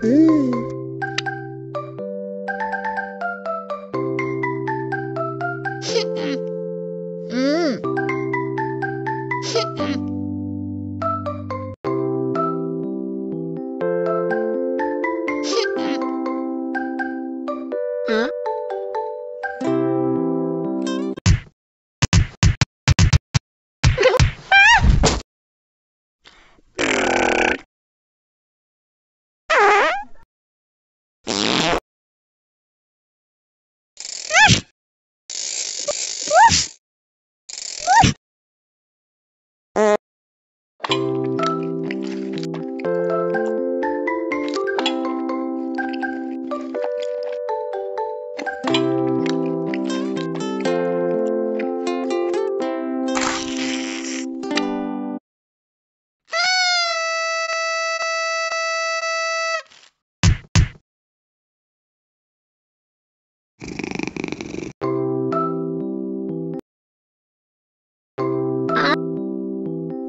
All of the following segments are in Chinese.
嗯哼 嗯哼嗯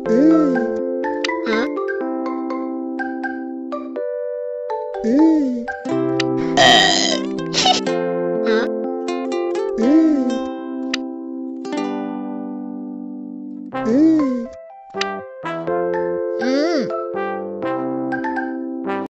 Hum. Ah. Hum.